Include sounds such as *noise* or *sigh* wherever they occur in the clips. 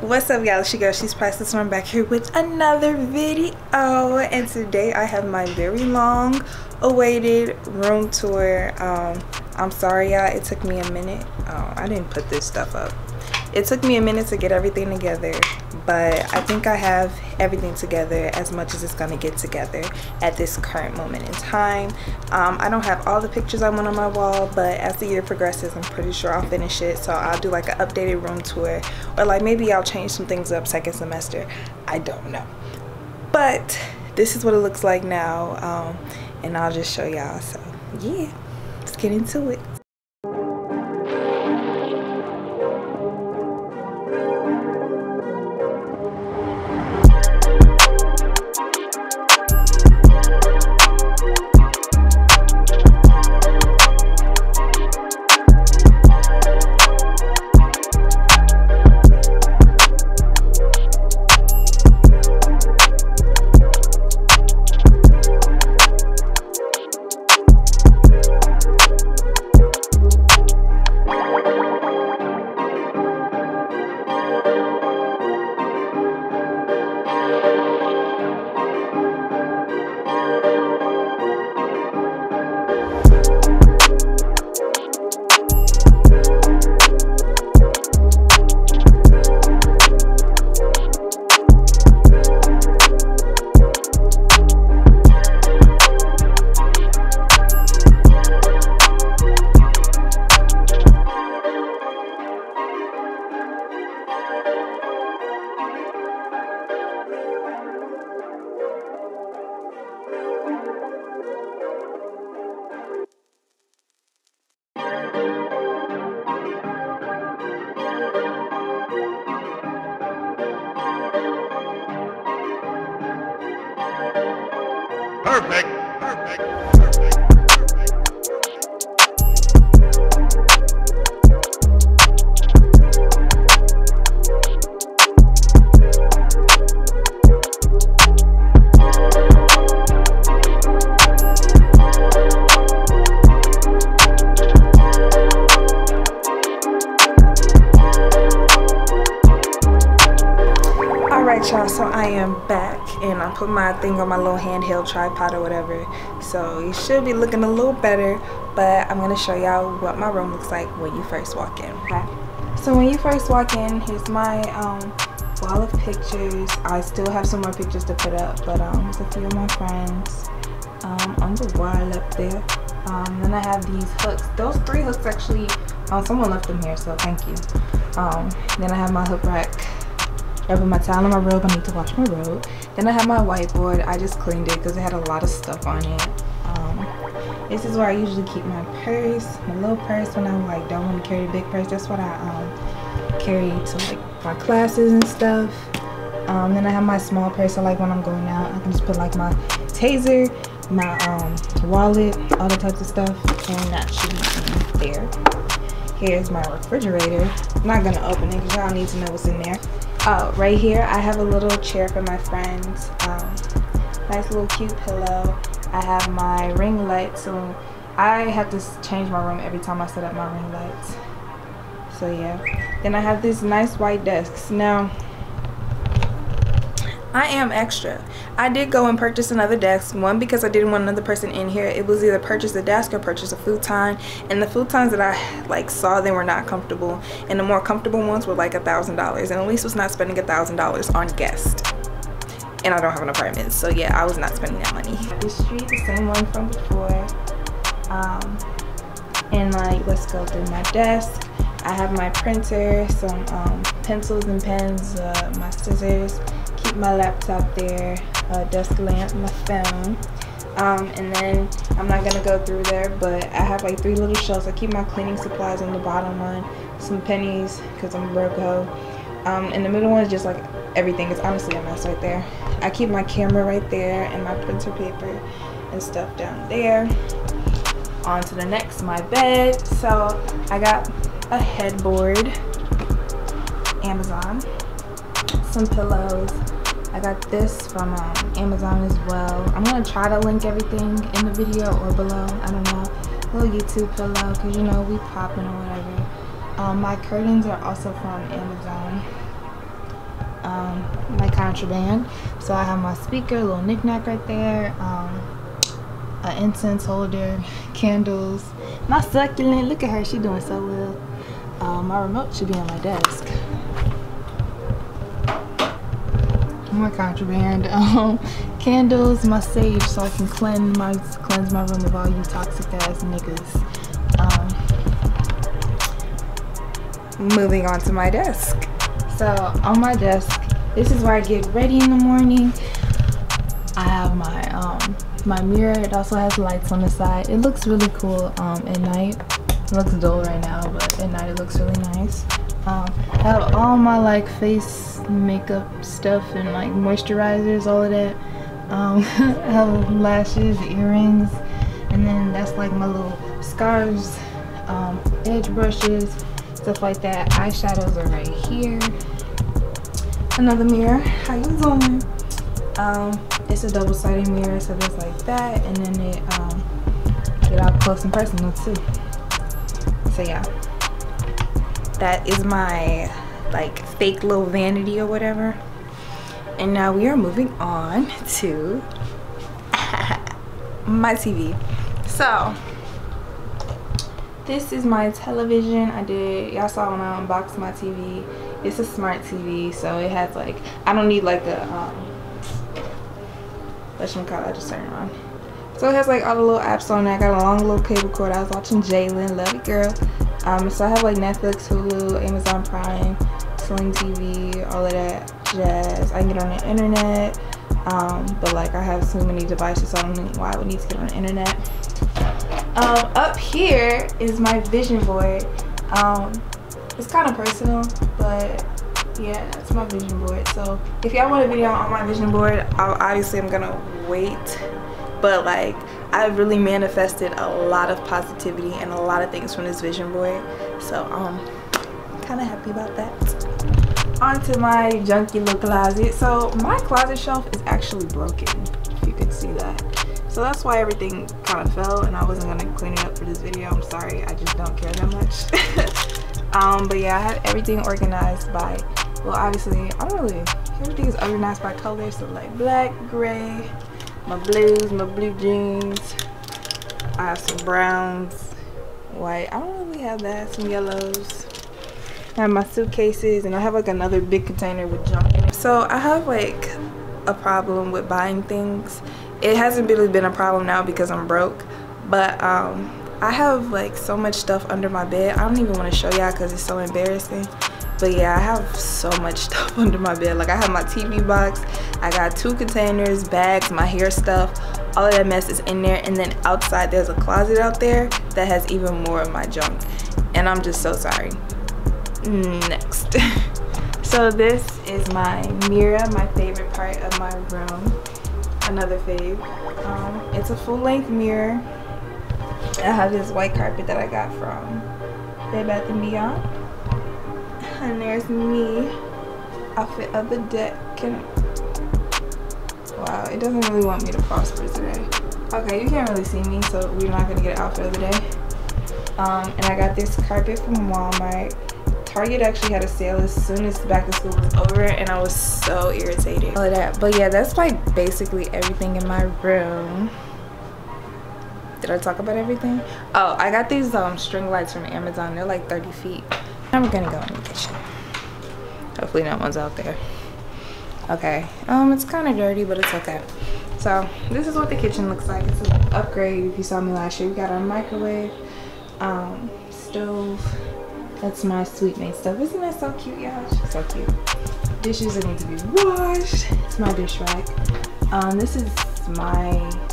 What's up y'all, she girl, she's priceless and I'm back here with another video and today I have my very long awaited room tour. Um, I'm sorry y'all, it took me a minute. Oh, I didn't put this stuff up. It took me a minute to get everything together, but I think I have everything together as much as it's gonna get together at this current moment in time. Um, I don't have all the pictures I want on my wall, but as the year progresses, I'm pretty sure I'll finish it. So I'll do like an updated room tour, or like maybe I'll change some things up second semester. I don't know. But this is what it looks like now, um, and I'll just show y'all. So yeah, let's get into it. Perfect. Perfect. Y'all, so I am back and I put my thing on my little handheld tripod or whatever. So it should be looking a little better, but I'm gonna show y'all what my room looks like when you first walk in, okay? So when you first walk in, here's my um, wall of pictures. I still have some more pictures to put up, but um, there's a few of my friends um, on the wall up there. Um, then I have these hooks. Those three hooks actually, um, someone left them here, so thank you. Um, then I have my hook rack I put my towel on my robe. I need to wash my robe. Then I have my whiteboard. I just cleaned it because it had a lot of stuff on it. Um, this is where I usually keep my purse, my little purse when I like don't want to carry a big purse. That's what I um, carry to like my classes and stuff. Um, then I have my small purse. I like when I'm going out. I can just put like my taser, my um, wallet, all the types of stuff, and that should be there. Here's my refrigerator. I'm not gonna open it because y'all need to know what's in there. Oh, right here I have a little chair for my friends. Um, nice little cute pillow. I have my ring light, so I have to change my room every time I set up my ring lights. So yeah. Then I have these nice white desks. Now, I am extra. I did go and purchase another desk. One, because I didn't want another person in here. It was either purchase a desk or purchase a futon. And the futons that I like saw, they were not comfortable. And the more comfortable ones were like a thousand dollars. And Elise was not spending a thousand dollars on guests. And I don't have an apartment, so yeah, I was not spending that money. This street, the same one from before. Um, and like, let's go through my desk. I have my printer, some um, pencils and pens, uh, my scissors my laptop there, uh, desk lamp, my phone. Um, and then I'm not gonna go through there, but I have like three little shelves. I keep my cleaning supplies on the bottom one, some pennies because I'm broke hoe. Um, and the middle one is just like everything. It's honestly a mess right there. I keep my camera right there and my printer paper and stuff down there. On to the next, my bed. So I got a headboard, Amazon, some pillows, I got this from um, Amazon as well. I'm going to try to link everything in the video or below. I don't know. A little YouTube pillow because, you know, we popping or whatever. Um, my curtains are also from Amazon. um, my contraband. So I have my speaker, little knickknack right there, um, an incense holder, *laughs* candles, my succulent. Look at her, she doing so well. Uh, my remote should be on my desk. More contraband. *laughs* Um, candles, my sage, so I can cleanse my cleanse my room of all you toxic ass niggas. Um, moving on to my desk. So on my desk, this is where I get ready in the morning. I have my um my mirror. It also has lights on the side. It looks really cool um at night. It looks dull right now, but at night it looks really nice. Um, I have all my like face makeup stuff and like moisturizers, all of that. Um, *laughs* I have lashes, earrings, and then that's like my little scarves, um, edge brushes, stuff like that. Eyeshadows are right here. Another mirror. How you doing? Um, it's a double-sided mirror, so there's like that, and then it um, get out close and personal too. So yeah, that is my like fake little vanity or whatever. And now we are moving on to *laughs* my TV. So this is my television. I did y'all saw when I unboxed my TV. It's a smart TV, so it has like I don't need like a um you call it, I just turn it on. So it has like all the little apps on there. I got a long little cable cord. I was watching Jalen, love it girl. Um, so I have like Netflix, Hulu, Amazon Prime, Sling TV, all of that jazz. I get on the internet, um, but like I have so many devices, so I don't know why I would need to get on the internet. Um, up here is my vision board. Um, it's kind of personal, but yeah, that's my vision board. So if y'all want a video on my vision board, I'll, obviously I'm gonna wait. But like, I've really manifested a lot of positivity and a lot of things from this vision board. So um, I'm kind of happy about that. Onto my junky little closet. So my closet shelf is actually broken, if you can see that. So that's why everything kind of fell and I wasn't gonna clean it up for this video. I'm sorry, I just don't care that much. *laughs* um, but yeah, I have everything organized by, well obviously, I don't really, everything is organized by color. So like black, gray, my blues, my blue jeans. I have some browns, white. I don't really have that. Some yellows. I have my suitcases and I have like another big container with junk in it. So I have like a problem with buying things. It hasn't really been a problem now because I'm broke. But um, I have like so much stuff under my bed. I don't even want to show y'all because it's so embarrassing. But yeah, I have so much *laughs* stuff under my bed. Like I have my TV box, I got two containers, bags, my hair stuff, all of that mess is in there. And then outside there's a closet out there that has even more of my junk. And I'm just so sorry. Next. *laughs* so this is my mirror, my favorite part of my room. Another fave. Um, it's a full length mirror. I have this white carpet that I got from Bed Bath & Beyond and there's me outfit of the deck and wow it doesn't really want me to prosper today okay you can't really see me so we're not gonna get an outfit of the day um, and I got this carpet from Walmart Target actually had a sale as soon as back to school was over and I was so irritated all of that but yeah that's like basically everything in my room did I talk about everything oh I got these um, string lights from Amazon they're like 30 feet I'm gonna go in the kitchen. Hopefully no one's out there. Okay, um, it's kind of dirty, but it's okay. So this is what the kitchen looks like. It's an upgrade. If you saw me last year, we got our microwave, um, stove. That's my suitemate stuff. Isn't that so cute, y'all? So cute. Dishes that need to be washed. It's my dish rack. Um, this is my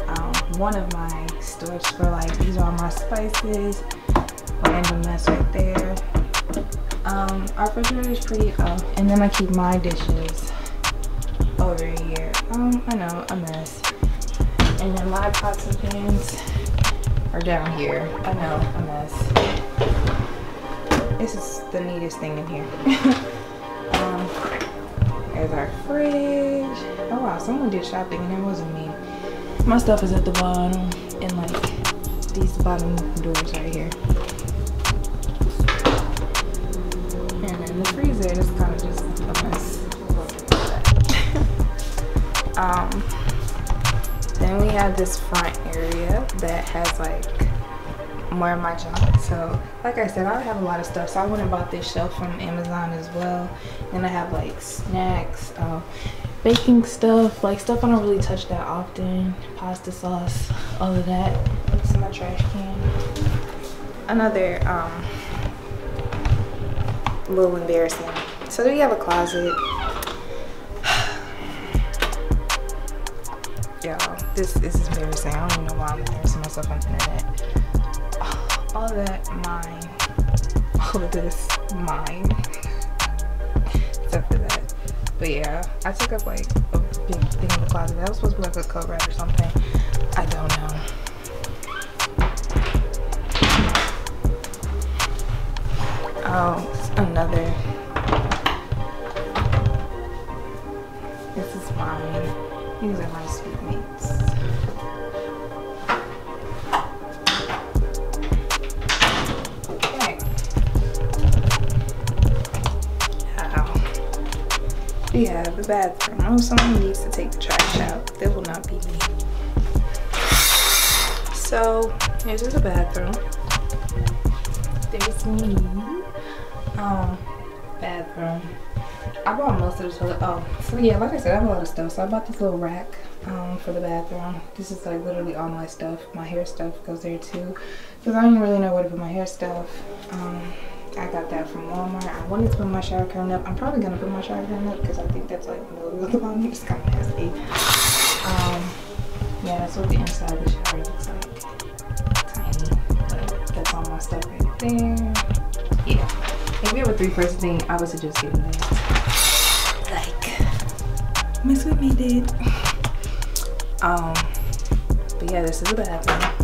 um, one of my storage for like these are all my spices. Random mess right there. Um, our refrigerator is pretty up. And then I keep my dishes over here. Um, I know, a mess. And then my pots and pans are down here. I know, a mess. This is the neatest thing in here. *laughs* um, there's our fridge. Oh wow, someone did shopping and it wasn't me. My stuff is at the bottom and like these bottom doors right here. And then the freezer is kind of just a mess. *laughs* Um, then we have this front area that has like more of my junk. So like I said, I have a lot of stuff. So I went and bought this shelf from Amazon as well. And I have like snacks, uh, baking stuff, like stuff I don't really touch that often. Pasta sauce, all of that. It's in my trash can. Another um, little embarrassing. So do we have a closet. *sighs* Y'all, this, this is embarrassing. I don't even know why I'm embarrassing myself on the internet. All that mine. All of this mine. Except for that. But yeah, I took up like a big thing in the closet. That was supposed to be like a rack or something. I don't know. Oh, another. This is mine. These are my sweetmeats. Yeah, the bathroom. Oh, someone needs to take the trash out. That will not be me. So, here's the bathroom. There's me. Um, bathroom. I bought most of the toilet. Oh, so yeah, like I said, I have a lot of stuff. So I bought this little rack um, for the bathroom. This is like literally all my stuff. My hair stuff goes there too. Because I don't really know where to put my hair stuff. Um, I got that from Walmart. I wanted to put my shower curtain up. I'm probably to put my shower curtain up because I think that's like mildew at the bottom. *laughs* It's kind of nasty. Um, yeah, that's what the inside of the shower looks like. Tiny. But that's all my stuff right there. Yeah. If you have a three-person thing, I would suggest getting that like Miss With Me did. *sighs* Um, but yeah, this is the bathroom.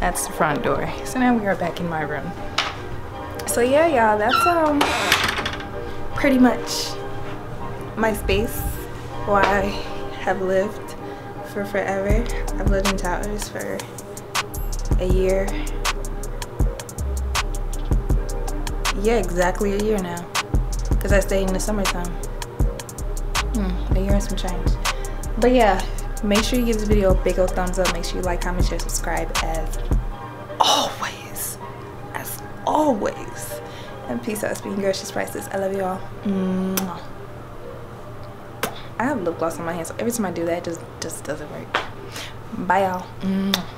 That's the front door. So now we are back in my room. So yeah, y'all, that's um pretty much my space where I have lived for forever. I've lived in towers for a year. Yeah, exactly a year now. Because I stayed in the summertime. Hmm, a year and some change. But yeah, make sure you give this video a big old thumbs up. Make sure you like, comment, share, subscribe as always. As always. And peace out. Speaking girl, priceless. I love you all. Mwah. I have lip gloss on my hands, so every time I do that, just, just doesn't work. Bye, y'all.